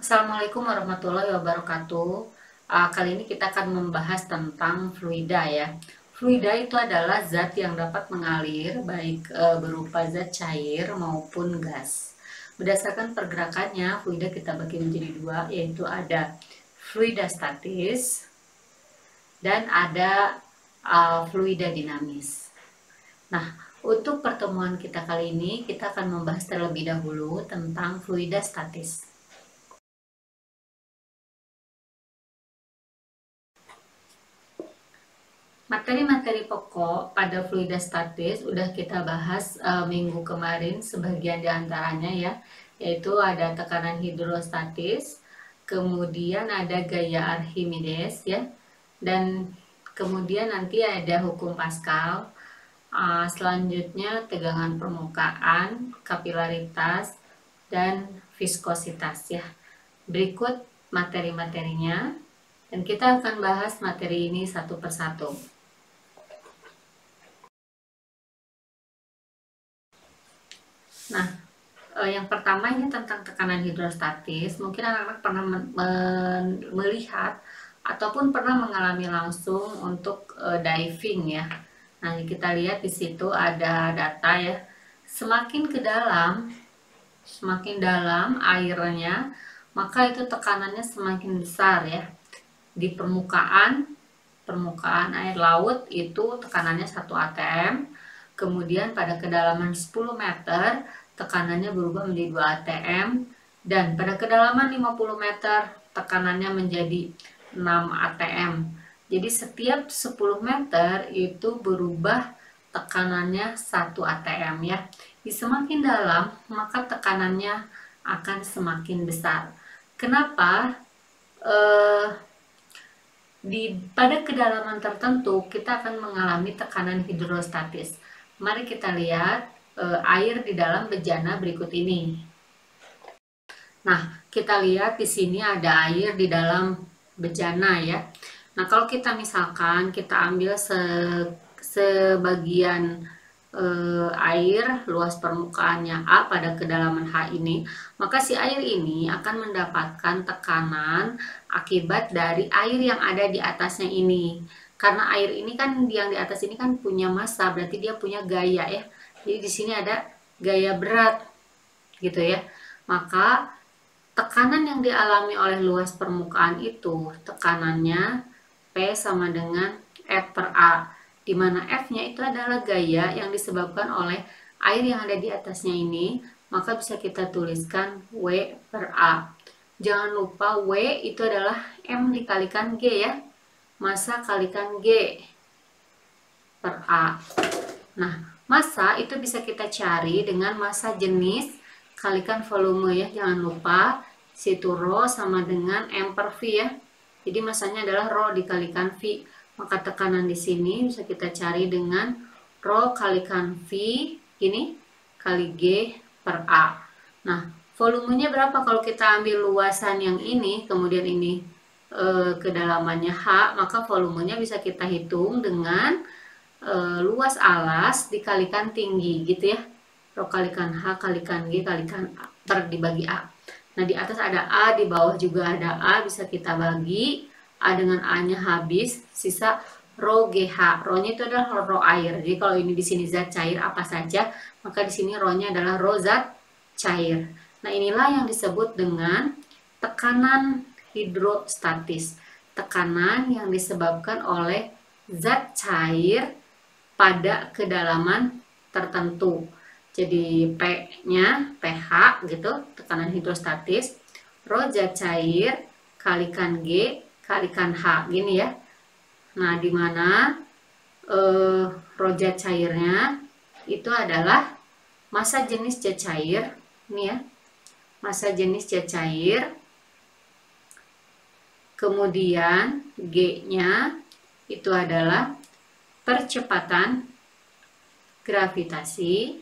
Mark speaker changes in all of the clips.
Speaker 1: Assalamualaikum warahmatullahi wabarakatuh. Uh, kali ini kita akan membahas tentang fluida ya. Fluida itu adalah zat yang dapat mengalir baik uh, berupa zat cair maupun gas. Berdasarkan pergerakannya, fluida kita bagi menjadi dua, yaitu ada fluida statis dan ada uh, fluida dinamis. Nah, untuk pertemuan kita kali ini, kita akan membahas terlebih dahulu tentang fluida statis. Materi-materi pokok pada fluida statis udah kita bahas uh, minggu kemarin sebagian di antaranya ya, yaitu ada tekanan hidrostatis, kemudian ada gaya Archimedes ya, dan kemudian nanti ada hukum Pascal, uh, selanjutnya tegangan permukaan, kapilaritas, dan viskositas ya. Berikut materi-materinya, dan kita akan bahas materi ini satu persatu. Nah, eh, yang pertama ini tentang tekanan hidrostatis. Mungkin anak-anak pernah melihat ataupun pernah mengalami langsung untuk eh, diving ya. Nah, kita lihat di situ ada data ya. Semakin ke dalam, semakin dalam airnya, maka itu tekanannya semakin besar ya. Di permukaan, permukaan air laut itu tekanannya 1 atm. Kemudian pada kedalaman 10 meter tekanannya berubah menjadi 2 atm dan pada kedalaman 50 meter tekanannya menjadi 6 atm. Jadi setiap 10 meter itu berubah tekanannya 1 atm ya. Di semakin dalam maka tekanannya akan semakin besar. Kenapa? Eh, di pada kedalaman tertentu kita akan mengalami tekanan hidrostatis. Mari kita lihat air di dalam bejana berikut ini. Nah, kita lihat di sini ada air di dalam bejana ya. Nah, kalau kita misalkan kita ambil se, sebagian e, air luas permukaannya A pada kedalaman H ini, maka si air ini akan mendapatkan tekanan akibat dari air yang ada di atasnya ini. Karena air ini kan yang di atas ini kan punya massa, berarti dia punya gaya ya. Jadi di sini ada gaya berat gitu ya. Maka tekanan yang dialami oleh luas permukaan itu tekanannya P sama dengan F per A di mana F-nya itu adalah gaya yang disebabkan oleh air yang ada di atasnya ini maka bisa kita tuliskan W per A. Jangan lupa W itu adalah M dikalikan G ya. Masa kalikan G per A. Nah Massa itu bisa kita cari dengan massa jenis kalikan volume ya. Jangan lupa situ rho sama dengan M per V ya. Jadi masanya adalah rho dikalikan V. Maka tekanan di sini bisa kita cari dengan rho kalikan V ini kali G per A. Nah, volumenya berapa kalau kita ambil luasan yang ini, kemudian ini e, kedalamannya H, maka volumenya bisa kita hitung dengan e, luas alas dikalikan tinggi gitu ya. Rho kalikan H kalikan G kalikan A, per dibagi A. Nah di atas ada A di bawah juga ada A bisa kita bagi A dengan A nya habis sisa rho GH rho nya itu adalah rho air. Jadi kalau ini di sini zat cair apa saja maka di sini rho nya adalah rho zat cair. Nah inilah yang disebut dengan tekanan hidrostatis. Tekanan yang disebabkan oleh zat cair pada kedalaman tertentu. Jadi P-nya pH gitu, tekanan hidrostatis, rho zat cair kalikan G kalikan H gini ya. Nah, di mana eh, rho zat cairnya itu adalah massa jenis zat cair, ini ya. Massa jenis zat cair. Kemudian G-nya itu adalah percepatan gravitasi.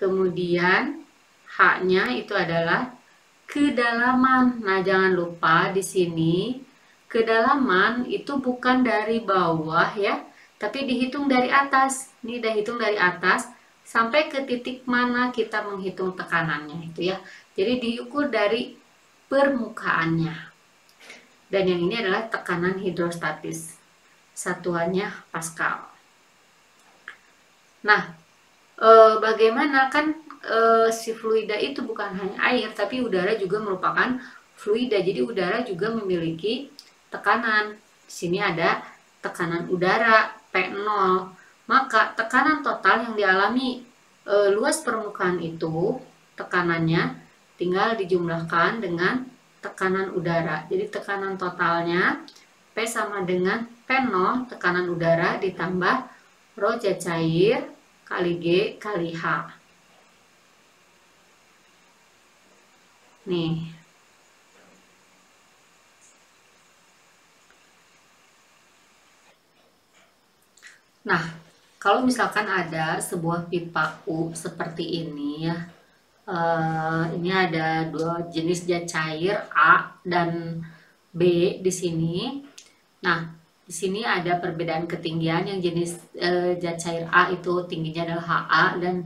Speaker 1: Kemudian H-nya itu adalah kedalaman. Nah, jangan lupa di sini kedalaman itu bukan dari bawah ya, tapi dihitung dari atas. Ini dihitung dari atas sampai ke titik mana kita menghitung tekanannya itu ya. Jadi diukur dari permukaannya. Dan yang ini adalah tekanan hidrostatis. Satuannya Pascal. Nah, e, bagaimana kan e, si fluida itu bukan hanya air, tapi udara juga merupakan fluida. Jadi udara juga memiliki tekanan. Di sini ada tekanan udara P0. Maka tekanan total yang dialami e, luas permukaan itu tekanannya tinggal dijumlahkan dengan tekanan udara. Jadi tekanan totalnya Sama dengan P0 tekanan udara ditambah rho cair kali G kali H. Nih. Nah, kalau misalkan ada sebuah pipa U seperti ini ya, uh, ini ada dua jenis zat cair A dan B di sini. Nah, di sini ada perbedaan ketinggian yang jenis uh, zat cair A itu tingginya adalah HA dan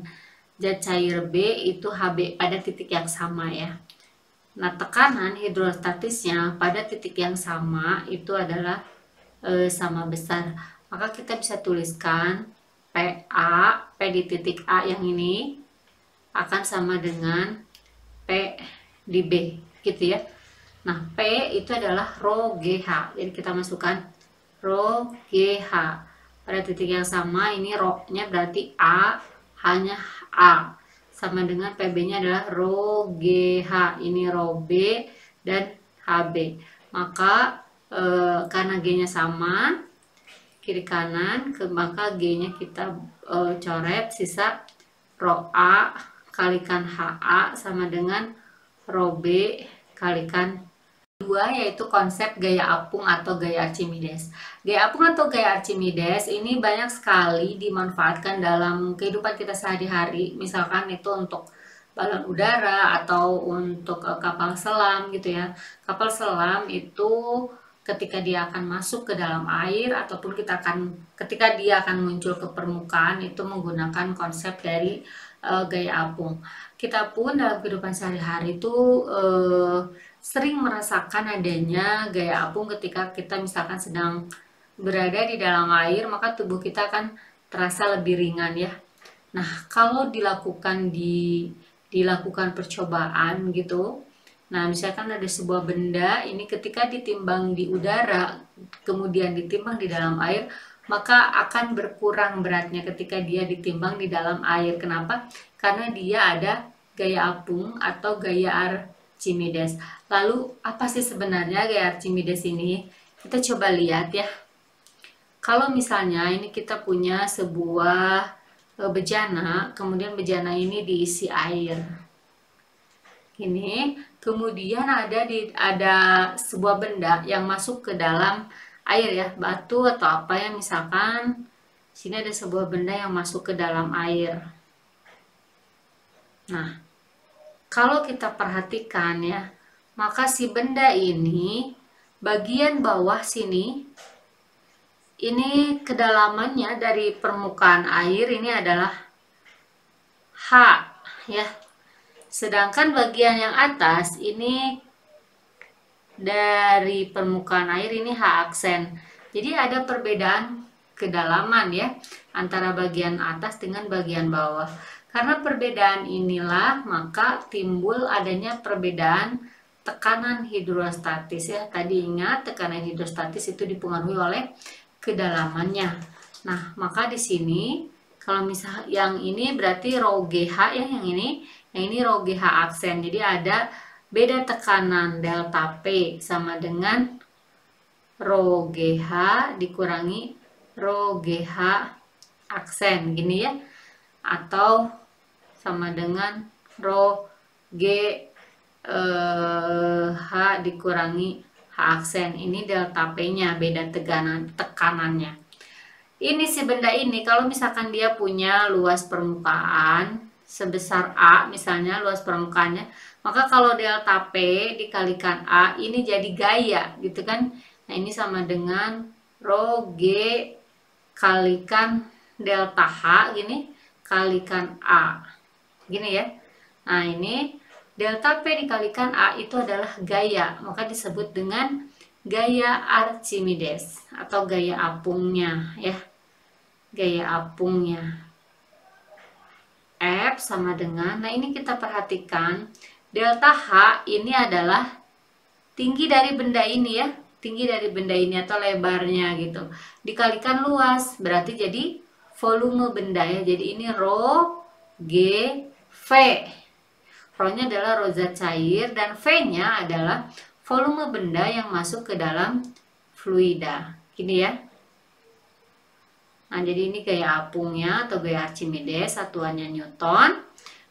Speaker 1: zat cair B itu HB pada titik yang sama ya. Nah, tekanan hidrostatisnya pada titik yang sama itu adalah uh, sama besar. Maka kita bisa tuliskan PA, P di titik A yang ini akan sama dengan P di B gitu ya. Nah, P itu adalah rho GH. Jadi kita masukkan rho GH. Pada titik yang sama ini rho-nya berarti A hanya A. Sama dengan PB-nya adalah rho GH. Ini rho B dan HB. Maka e, karena G-nya sama kiri kanan, maka G-nya kita e, coret sisa rho A kalikan HA sama dengan rho B kalikan dua yaitu konsep gaya apung atau gaya Archimedes. Gaya apung atau gaya Archimedes ini banyak sekali dimanfaatkan dalam kehidupan kita sehari-hari. Misalkan itu untuk balon udara atau untuk uh, kapal selam gitu ya. Kapal selam itu ketika dia akan masuk ke dalam air ataupun kita akan ketika dia akan muncul ke permukaan itu menggunakan konsep dari uh, gaya apung. Kita pun dalam kehidupan sehari-hari itu uh, sering merasakan adanya gaya apung ketika kita misalkan sedang berada di dalam air, maka tubuh kita akan terasa lebih ringan ya. Nah, kalau dilakukan di dilakukan percobaan gitu, Nah, misalkan ada sebuah benda ini ketika ditimbang di udara, kemudian ditimbang di dalam air, maka akan berkurang beratnya ketika dia ditimbang di dalam air. Kenapa? Karena dia ada gaya apung atau gaya Archimedes. Lalu apa sih sebenarnya gaya Archimedes ini? Kita coba lihat ya. Kalau misalnya ini kita punya sebuah e, bejana, kemudian bejana ini diisi air. Ini kemudian ada di ada sebuah benda yang masuk ke dalam air ya, batu atau apa ya misalkan sini ada sebuah benda yang masuk ke dalam air. Nah, kalau kita perhatikan ya, maka si benda ini bagian bawah sini ini kedalamannya dari permukaan air ini adalah H ya. Sedangkan bagian yang atas ini dari permukaan air ini H aksen. Jadi ada perbedaan kedalaman ya antara bagian atas dengan bagian bawah. Karena perbedaan inilah maka timbul adanya perbedaan tekanan hidrostatis ya. Tadi ingat tekanan hidrostatis itu dipengaruhi oleh kedalamannya. Nah, maka di sini kalau misal yang ini berarti rho GH ya yang ini, yang ini rho GH aksen. Jadi ada beda tekanan delta P sama dengan rho GH dikurangi rho GH aksen gini ya atau sama dengan rho G eh, H dikurangi H aksen. Ini delta P nya beda tekanan tekanannya. Ini si benda ini kalau misalkan dia punya luas permukaan sebesar A misalnya luas permukaannya maka kalau delta P dikalikan A ini jadi gaya gitu kan? Nah ini sama dengan rho G kalikan delta H gini kalikan A gini ya nah ini delta P dikalikan A itu adalah gaya, maka disebut dengan gaya Archimedes atau gaya apungnya ya. Gaya apungnya. F sama dengan, nah ini kita perhatikan, delta H ini adalah tinggi dari benda ini ya, tinggi dari benda ini atau lebarnya gitu. Dikalikan luas, berarti jadi volume benda ya. Jadi ini rho G V. Rho-nya adalah rozat cair dan V-nya adalah volume benda yang masuk ke dalam fluida. Gini ya. Nah, jadi ini gaya apungnya atau gaya Archimedes, satuannya Newton.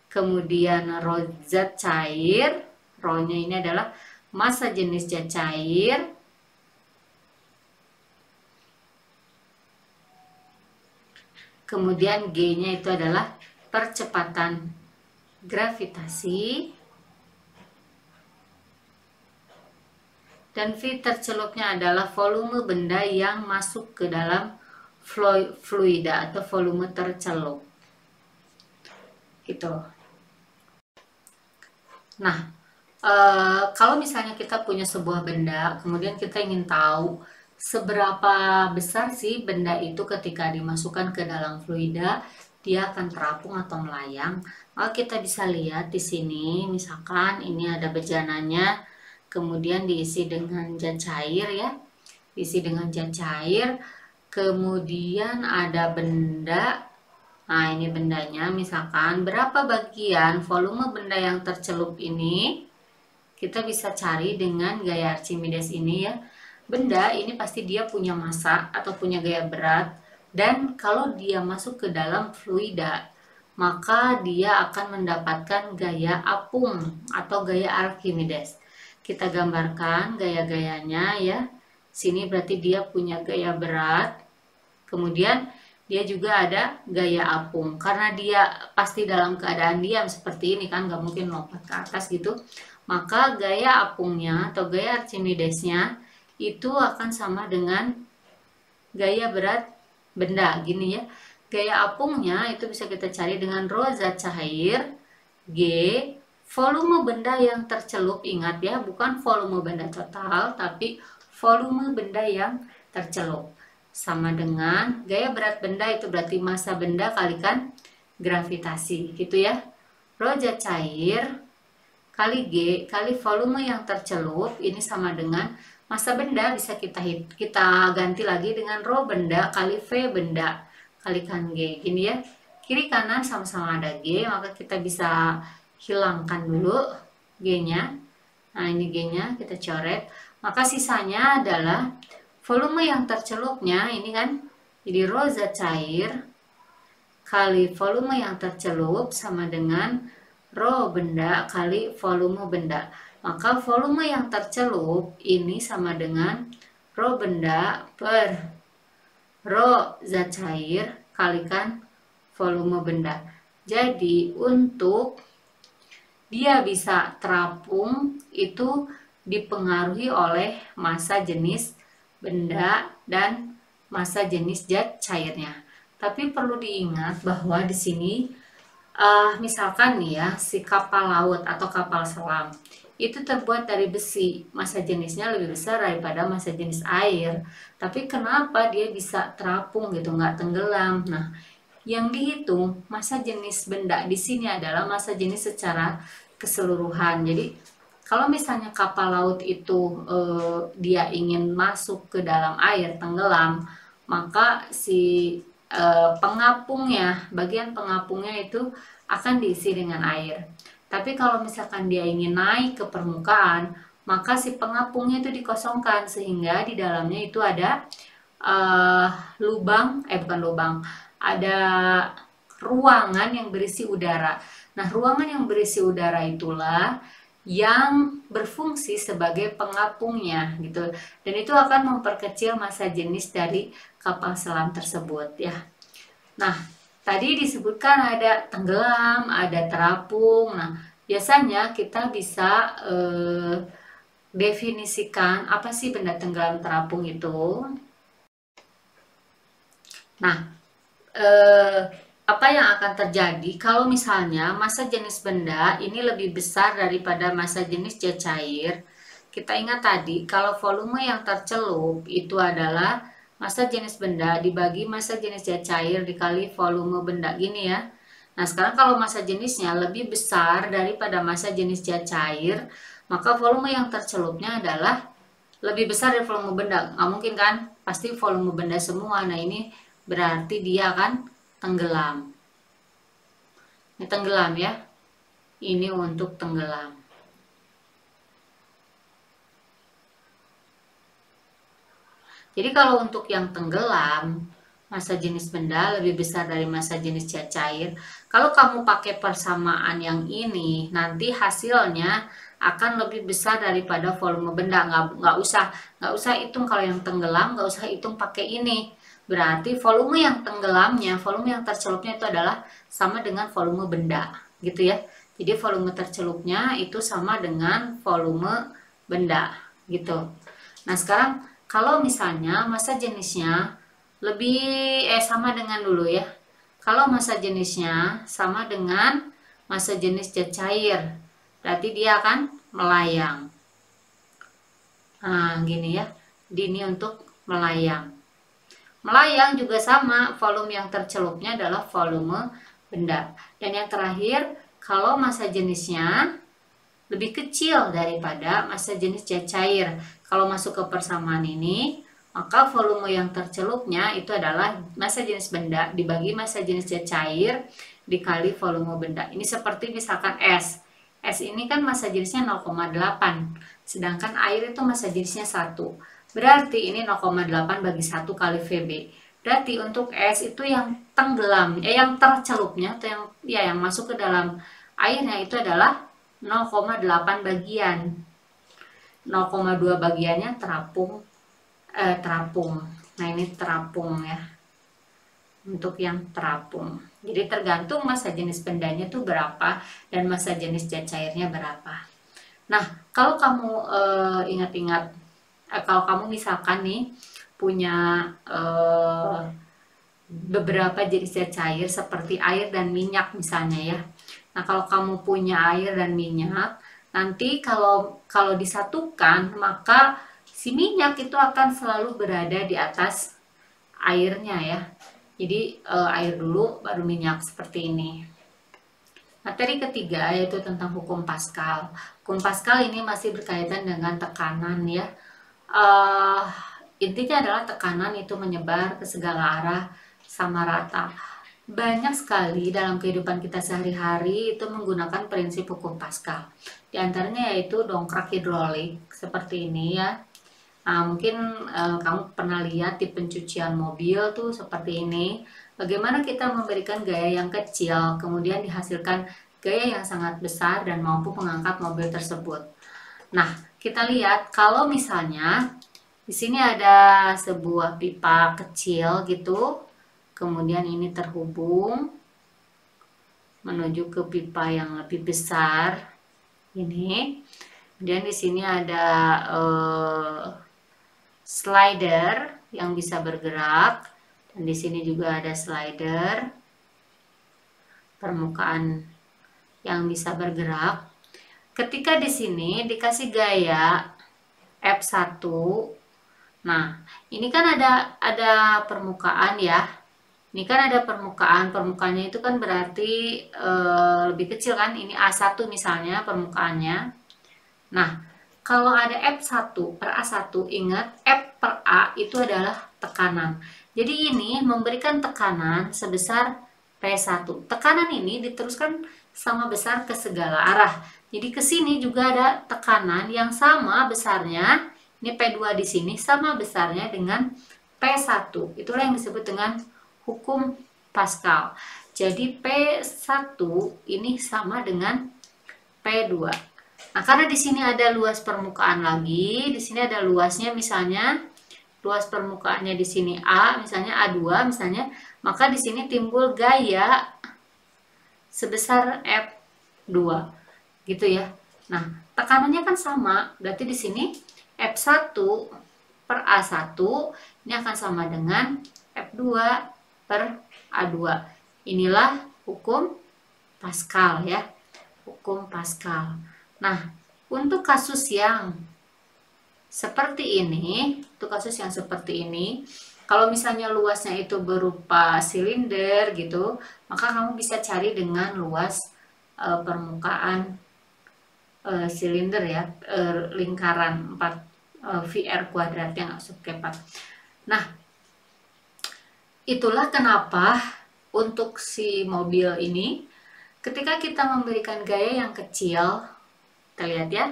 Speaker 1: Kemudian rho zat cair, rho-nya ini adalah massa jenis zat cair. Kemudian G-nya itu adalah percepatan gravitasi. Dan V tercelupnya adalah volume benda yang masuk ke dalam fluida atau volume tercelup. Gitu. Nah, e, kalau misalnya kita punya sebuah benda, kemudian kita ingin tahu seberapa besar sih benda itu ketika dimasukkan ke dalam fluida, dia akan terapung atau melayang. Maka kita bisa lihat di sini, misalkan ini ada bejananya, kemudian diisi dengan zat cair ya, diisi dengan zat cair kemudian ada benda. Nah ini bendanya misalkan berapa bagian volume benda yang tercelup ini? Kita bisa cari dengan gaya Archimedes ini ya. Benda ini pasti dia punya massa atau punya gaya berat dan kalau dia masuk ke dalam fluida maka dia akan mendapatkan gaya apung atau gaya Archimedes. Kita gambarkan gaya-gayanya ya. Sini berarti dia punya gaya berat. Kemudian dia juga ada gaya apung. Karena dia pasti dalam keadaan diam seperti ini kan nggak mungkin lompat ke atas gitu. Maka gaya apungnya atau gaya Archimedesnya itu akan sama dengan gaya berat benda gini ya. Gaya apungnya itu bisa kita cari dengan rho zat cair G volume benda yang tercelup. Ingat ya bukan volume benda total tapi volume benda yang tercelup. Sama dengan gaya berat benda itu berarti massa benda kalikan gravitasi gitu ya. Roja cair kali G kali volume yang tercelup ini sama dengan massa benda bisa kita hit, kita ganti lagi dengan rho benda kali V benda kalikan G gini ya kiri kanan sama-sama ada G maka kita bisa hilangkan dulu G nya nah ini G nya kita coret. Maka sisanya adalah volume yang tercelupnya ini kan jadi roza cair kali volume yang tercelup sama dengan rho benda kali volume benda maka volume yang tercelup ini sama dengan rho benda per rho zat cair kalikan volume benda jadi untuk dia bisa terapung itu dipengaruhi oleh massa jenis benda, dan masa jenis zat cairnya. Tapi perlu diingat bahwa di sini uh, misalkan nih ya si kapal laut atau kapal selam itu terbuat dari besi, masa jenisnya lebih besar daripada masa jenis air. Tapi kenapa dia bisa terapung gitu, nggak tenggelam? Nah, yang dihitung masa jenis benda di sini adalah masa jenis secara keseluruhan. Jadi kalau misalnya kapal laut itu eh, dia ingin masuk ke dalam air tenggelam, maka si eh, pengapungnya, bagian pengapungnya itu akan diisi dengan air. Tapi kalau misalkan dia ingin naik ke permukaan, maka si pengapungnya itu dikosongkan sehingga di dalamnya itu ada uh, lubang, eh bukan lubang, ada ruangan yang berisi udara. Nah, ruangan yang berisi udara itulah yang berfungsi sebagai pengapungnya gitu dan itu akan memperkecil masa jenis dari kapal selam tersebut ya nah tadi disebutkan ada tenggelam ada terapung nah biasanya kita bisa eh, definisikan apa sih benda tenggelam terapung itu nah eh, apa yang akan terjadi kalau misalnya massa jenis benda ini lebih besar daripada massa jenis cair? Kita ingat tadi kalau volume yang tercelup itu adalah massa jenis benda dibagi massa jenis zat cair dikali volume benda gini ya. Nah sekarang kalau massa jenisnya lebih besar daripada massa jenis zat cair, maka volume yang tercelupnya adalah lebih besar dari volume benda. Nggak mungkin kan? Pasti volume benda semua. Nah ini berarti dia kan tenggelam. Ini tenggelam ya. Ini untuk tenggelam. Jadi kalau untuk yang tenggelam, massa jenis benda lebih besar dari massa jenis cair. Kalau kamu pakai persamaan yang ini, nanti hasilnya akan lebih besar daripada volume benda. Nggak, nggak usah nggak usah hitung kalau yang tenggelam, nggak usah hitung pakai ini. Berarti volume yang tenggelamnya, volume yang tercelupnya itu adalah sama dengan volume benda, gitu ya. Jadi volume tercelupnya itu sama dengan volume benda, gitu. Nah, sekarang kalau misalnya massa jenisnya lebih eh sama dengan dulu ya. Kalau massa jenisnya sama dengan massa jenis zat cair, berarti dia akan melayang. Nah, gini ya. Ini untuk melayang. Melayang juga sama, volume yang tercelupnya adalah volume benda. Dan yang terakhir, kalau massa jenisnya lebih kecil daripada massa jenis zat cair. Kalau masuk ke persamaan ini, maka volume yang tercelupnya itu adalah massa jenis benda dibagi massa jenis zat cair dikali volume benda. Ini seperti misalkan S. S ini kan massa jenisnya 0,8, sedangkan air itu massa jenisnya 1. Berarti ini 0,8 bagi 1 kali VB. Berarti untuk S itu yang tenggelam, eh yang tercelupnya atau yang ya yang masuk ke dalam airnya itu adalah 0,8 bagian. 0,2 bagiannya terapung eh terapung. Nah, ini terapung ya. Untuk yang terapung. Jadi tergantung masa jenis bendanya itu berapa dan masa jenis zat cairnya berapa. Nah, kalau kamu eh, ingat-ingat eh, kalau kamu misalkan nih punya uh, beberapa jenis zat cair seperti air dan minyak misalnya ya. Nah, kalau kamu punya air dan minyak, nanti kalau kalau disatukan maka si minyak itu akan selalu berada di atas airnya ya. Jadi uh, air dulu baru minyak seperti ini. Materi ketiga yaitu tentang hukum Pascal. Hukum Pascal ini masih berkaitan dengan tekanan ya. Uh, intinya adalah tekanan itu menyebar ke segala arah sama rata. Banyak sekali dalam kehidupan kita sehari-hari itu menggunakan prinsip hukum Pascal. Di antaranya yaitu dongkrak hidrolik seperti ini ya. Nah, mungkin eh, kamu pernah lihat di pencucian mobil tuh seperti ini. Bagaimana kita memberikan gaya yang kecil, kemudian dihasilkan gaya yang sangat besar dan mampu mengangkat mobil tersebut. Nah, kita lihat kalau misalnya di sini ada sebuah pipa kecil gitu. Kemudian ini terhubung menuju ke pipa yang lebih besar. Ini. Kemudian di sini ada uh, slider yang bisa bergerak dan di sini juga ada slider permukaan yang bisa bergerak. Ketika di sini dikasih gaya F1 Nah, ini kan ada ada permukaan ya. Ini kan ada permukaan, permukaannya itu kan berarti e, lebih kecil kan. Ini A1 misalnya permukaannya. Nah, kalau ada F1 per A1, ingat F per A itu adalah tekanan. Jadi ini memberikan tekanan sebesar P1. Tekanan ini diteruskan sama besar ke segala arah. Jadi ke sini juga ada tekanan yang sama besarnya ini P2 di sini sama besarnya dengan P1. Itulah yang disebut dengan hukum Pascal. Jadi P1 ini sama dengan P2. Nah, karena di sini ada luas permukaan lagi, di sini ada luasnya misalnya luas permukaannya di sini A, misalnya A2 misalnya, maka di sini timbul gaya sebesar F2. Gitu ya. Nah, tekanannya kan sama, berarti di sini F1 per A1 ini akan sama dengan F2 per A2. Inilah hukum Pascal ya. Hukum Pascal. Nah, untuk kasus yang seperti ini, untuk kasus yang seperti ini, kalau misalnya luasnya itu berupa silinder gitu, maka kamu bisa cari dengan luas e, permukaan e, silinder ya, e, lingkaran 4 e, VR kuadrat yang subkepat. Nah, itulah kenapa untuk si mobil ini ketika kita memberikan gaya yang kecil, kita lihat ya,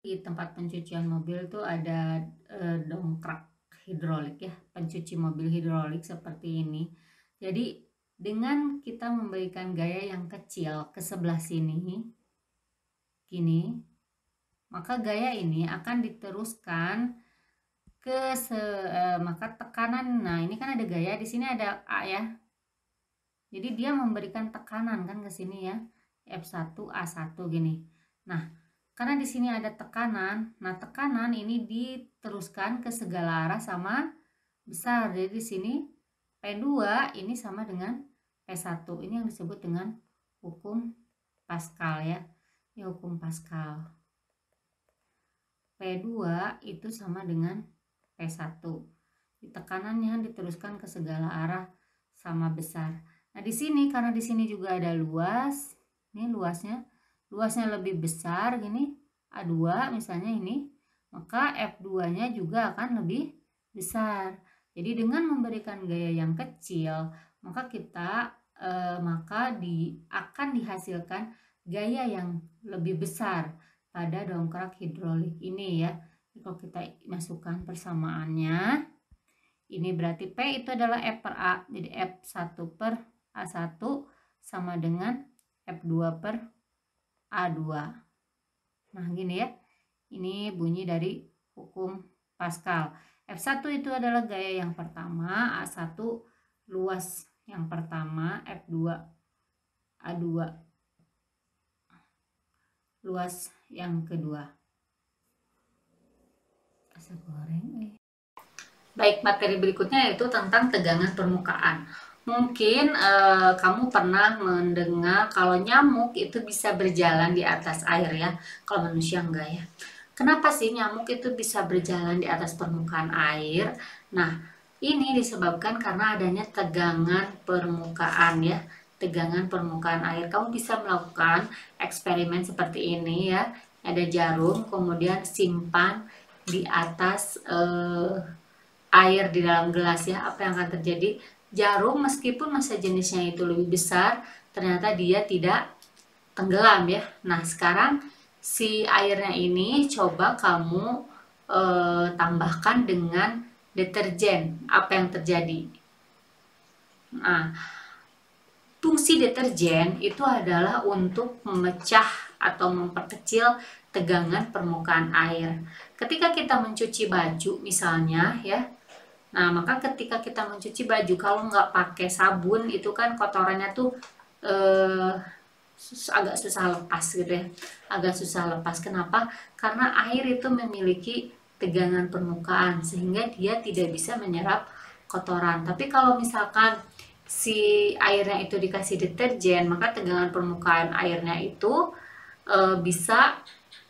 Speaker 1: di tempat pencucian mobil tuh ada e, dongkrak hidrolik ya, pencuci mobil hidrolik seperti ini. Jadi dengan kita memberikan gaya yang kecil ke sebelah sini, gini, maka gaya ini akan diteruskan ke se, e, maka tekanan. Nah ini kan ada gaya, di sini ada A ya. Jadi dia memberikan tekanan kan ke sini ya, F1 A1 gini. Nah karena di sini ada tekanan, nah tekanan ini diteruskan ke segala arah sama besar. Jadi di sini P2 ini sama dengan P1. Ini yang disebut dengan hukum Pascal ya. Ini hukum Pascal. P2 itu sama dengan P1. Di tekanannya diteruskan ke segala arah sama besar. Nah, di sini karena di sini juga ada luas. Ini luasnya luasnya lebih besar gini A2 misalnya ini maka F2 nya juga akan lebih besar jadi dengan memberikan gaya yang kecil maka kita eh, maka di akan dihasilkan gaya yang lebih besar pada dongkrak hidrolik ini ya kalau kita masukkan persamaannya ini berarti P itu adalah F per A jadi F1 per A1 sama dengan F2 per A2. Nah, gini ya. Ini bunyi dari hukum Pascal. F1 itu adalah gaya yang pertama, A1 luas yang pertama, F2 A2 luas yang kedua. Goreng. Eh. Baik, materi berikutnya yaitu tentang tegangan permukaan. Mungkin uh, kamu pernah mendengar kalau nyamuk itu bisa berjalan di atas air ya, kalau manusia enggak ya. Kenapa sih nyamuk itu bisa berjalan di atas permukaan air? Nah, ini disebabkan karena adanya tegangan permukaan ya, tegangan permukaan air. Kamu bisa melakukan eksperimen seperti ini ya. Ada jarum, kemudian simpan di atas uh, air di dalam gelas ya. Apa yang akan terjadi? jarum meskipun masa jenisnya itu lebih besar ternyata dia tidak tenggelam ya nah sekarang si airnya ini coba kamu e, tambahkan dengan deterjen apa yang terjadi nah fungsi deterjen itu adalah untuk memecah atau memperkecil tegangan permukaan air ketika kita mencuci baju misalnya ya Nah, maka ketika kita mencuci baju, kalau nggak pakai sabun, itu kan kotorannya tuh eh, agak susah lepas gitu ya. Agak susah lepas. Kenapa? Karena air itu memiliki tegangan permukaan, sehingga dia tidak bisa menyerap kotoran. Tapi kalau misalkan si airnya itu dikasih deterjen, maka tegangan permukaan airnya itu e, bisa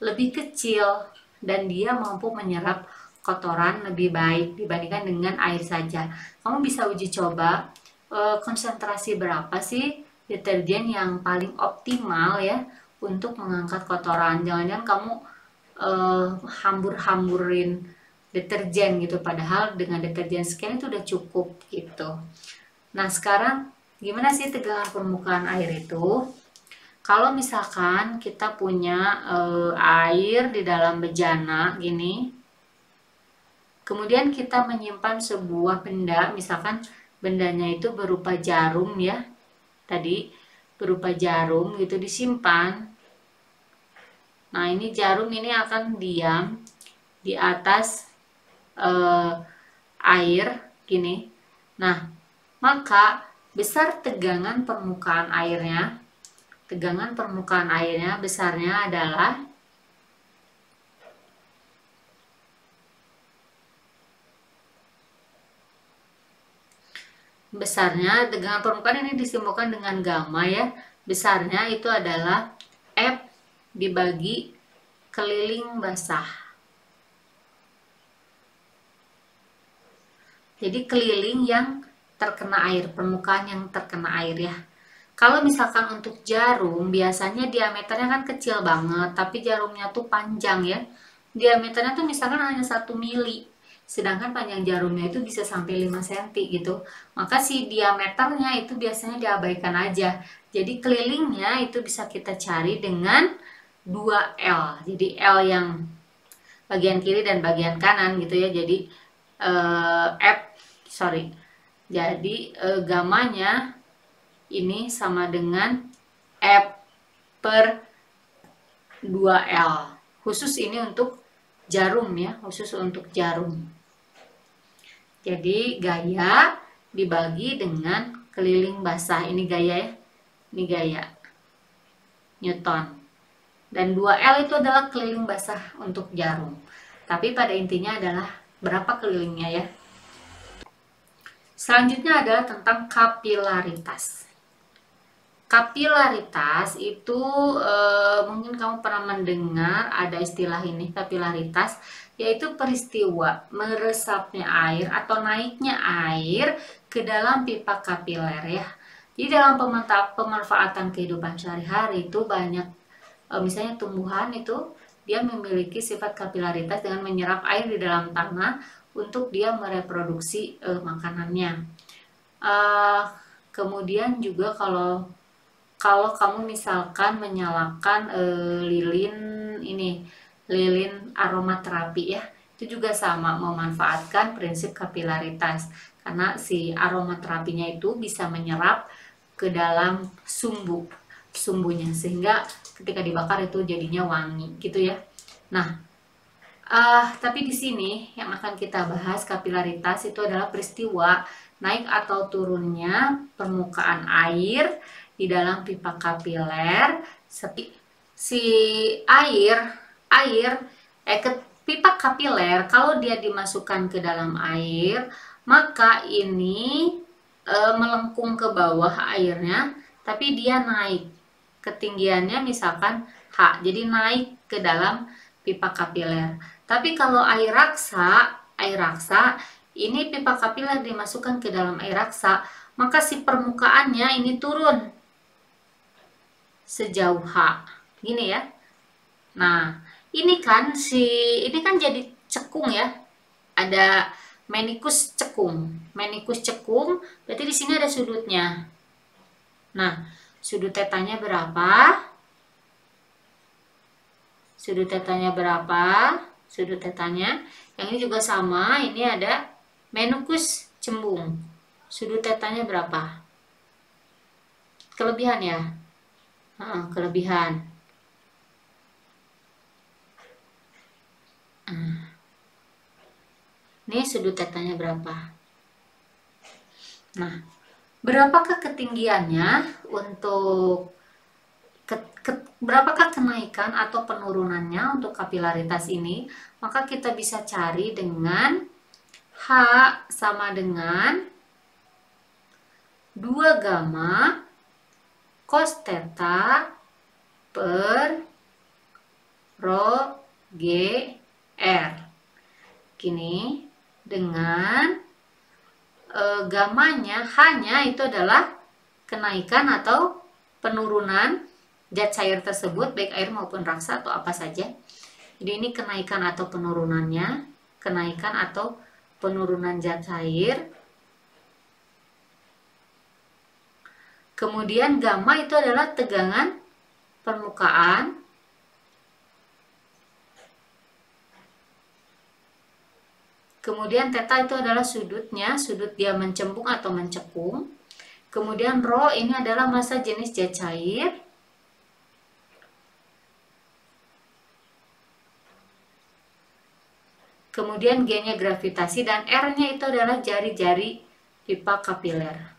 Speaker 1: lebih kecil dan dia mampu menyerap kotoran lebih baik dibandingkan dengan air saja. Kamu bisa uji coba e, konsentrasi berapa sih deterjen yang paling optimal ya untuk mengangkat kotoran. Jangan-jangan kamu e, hambur-hamburin deterjen gitu padahal dengan deterjen sekian itu udah cukup gitu. Nah, sekarang gimana sih tegangan permukaan air itu? Kalau misalkan kita punya e, air di dalam bejana gini, Kemudian kita menyimpan sebuah benda, misalkan bendanya itu berupa jarum ya. Tadi berupa jarum gitu disimpan. Nah, ini jarum ini akan diam di atas eh, air gini. Nah, maka besar tegangan permukaan airnya, tegangan permukaan airnya besarnya adalah besarnya. Dengan permukaan ini disimbolkan dengan gamma ya. Besarnya itu adalah F dibagi keliling basah. Jadi keliling yang terkena air permukaan yang terkena air ya kalau misalkan untuk jarum biasanya diameternya kan kecil banget tapi jarumnya tuh panjang ya. Diameternya tuh misalkan hanya satu mili sedangkan panjang jarumnya itu bisa sampai 5 cm gitu. Maka si diameternya itu biasanya diabaikan aja. Jadi kelilingnya itu bisa kita cari dengan 2L jadi L yang bagian kiri dan bagian kanan gitu ya. Jadi uh, F sorry. Jadi uh, gamanya ini sama dengan F per 2L khusus ini untuk jarum ya khusus untuk jarum jadi gaya dibagi dengan keliling basah. Ini gaya ya. Ini gaya. Newton. Dan 2L itu adalah keliling basah untuk jarum. Tapi pada intinya adalah berapa kelilingnya ya. Selanjutnya adalah tentang kapilaritas. Kapilaritas itu e, mungkin kamu pernah mendengar ada istilah ini kapilaritas yaitu peristiwa meresapnya air atau naiknya air ke dalam pipa kapiler ya. Di dalam pemanfaatan kehidupan sehari-hari itu banyak e, misalnya tumbuhan itu dia memiliki sifat kapilaritas dengan menyerap air di dalam tanah untuk dia mereproduksi e, makanannya. E, kemudian juga kalau kalau kamu misalkan menyalakan e, lilin ini lilin aromaterapi ya itu juga sama memanfaatkan prinsip kapilaritas. Karena si aromaterapinya itu bisa menyerap ke dalam sumbu sumbunya. Sehingga ketika dibakar itu jadinya wangi gitu ya. Nah uh, tapi di sini yang akan kita bahas kapilaritas itu adalah peristiwa naik atau turunnya permukaan air di dalam pipa kapiler si air air eh ke pipa kapiler kalau dia dimasukkan ke dalam air maka ini e, melengkung ke bawah airnya tapi dia naik ketinggiannya misalkan H jadi naik ke dalam pipa kapiler. Tapi kalau air raksa air raksa ini pipa kapiler dimasukkan ke dalam air raksa maka si permukaannya ini turun sejauh H. Gini ya. Nah, ini kan si ini kan jadi cekung ya. Ada menikus cekung. Menikus cekung berarti di sini ada sudutnya. Nah, sudut tetanya berapa? Sudut tetanya berapa? Sudut tetanya. Yang ini juga sama, ini ada menukus cembung. Sudut tetanya berapa? Kelebihan ya kelebihan. Uh. ini sudut tetanya berapa? Nah berapakah ketinggiannya untuk ke, ke, berapakah kenaikan atau penurunannya untuk kapilaritas ini? Maka kita bisa cari dengan H sama dengan 2 gamma cos theta per rho g r gini dengan e, gamanya hanya itu adalah kenaikan atau penurunan zat cair tersebut baik air maupun raksa atau apa saja. Jadi ini kenaikan atau penurunannya kenaikan atau penurunan zat cair Kemudian gamma itu adalah tegangan permukaan Kemudian theta itu adalah sudutnya, sudut dia mencembung atau mencekung. Kemudian rho ini adalah massa jenis zat cair. Kemudian G-nya gravitasi dan R-nya itu adalah jari-jari pipa kapiler.